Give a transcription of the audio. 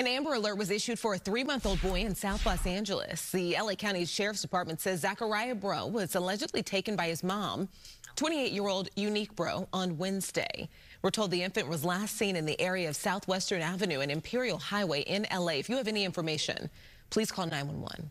An Amber Alert was issued for a three-month-old boy in South Los Angeles. The LA County Sheriff's Department says Zachariah Bro was allegedly taken by his mom, 28-year-old Unique Bro, on Wednesday. We're told the infant was last seen in the area of Southwestern Avenue and Imperial Highway in LA. If you have any information, please call 911.